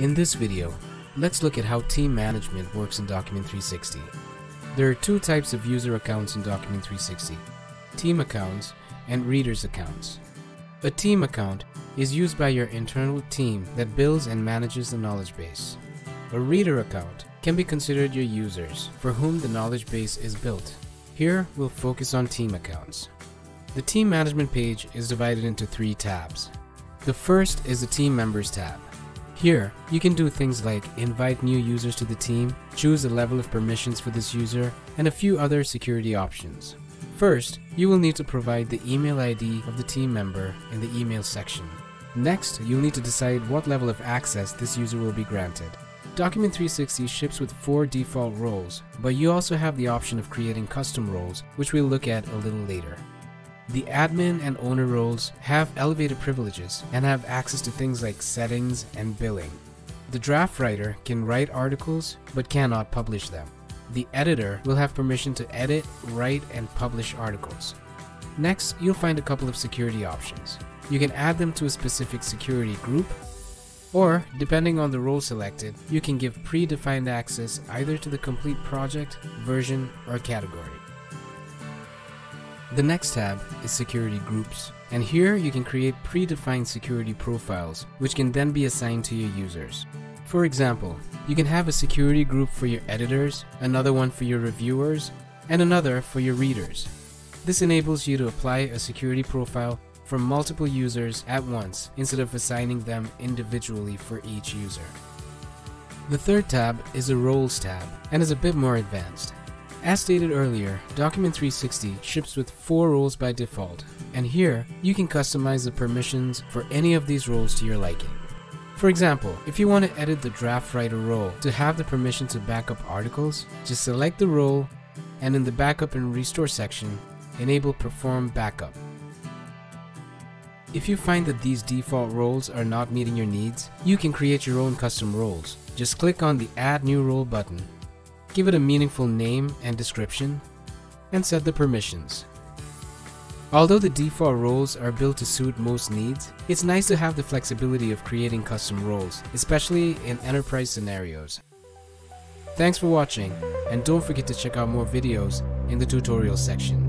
In this video, let's look at how team management works in Document 360. There are two types of user accounts in Document 360, team accounts and readers accounts. A team account is used by your internal team that builds and manages the knowledge base. A reader account can be considered your users for whom the knowledge base is built. Here, we'll focus on team accounts. The team management page is divided into three tabs. The first is the team members tab. Here, you can do things like invite new users to the team, choose the level of permissions for this user, and a few other security options. First, you will need to provide the email ID of the team member in the email section. Next, you'll need to decide what level of access this user will be granted. Document 360 ships with four default roles, but you also have the option of creating custom roles, which we'll look at a little later. The admin and owner roles have elevated privileges and have access to things like settings and billing. The draft writer can write articles but cannot publish them. The editor will have permission to edit, write, and publish articles. Next, you'll find a couple of security options. You can add them to a specific security group, or, depending on the role selected, you can give predefined access either to the complete project, version, or category. The next tab is Security Groups, and here you can create predefined security profiles, which can then be assigned to your users. For example, you can have a security group for your editors, another one for your reviewers, and another for your readers. This enables you to apply a security profile for multiple users at once instead of assigning them individually for each user. The third tab is a Roles tab and is a bit more advanced. As stated earlier, Document 360 ships with four roles by default, and here you can customize the permissions for any of these roles to your liking. For example, if you want to edit the draft writer role to have the permission to backup articles, just select the role and in the backup and restore section, enable perform backup. If you find that these default roles are not meeting your needs, you can create your own custom roles. Just click on the add new role button give it a meaningful name and description, and set the permissions. Although the default roles are built to suit most needs, it's nice to have the flexibility of creating custom roles, especially in enterprise scenarios. Thanks for watching, and don't forget to check out more videos in the tutorial section.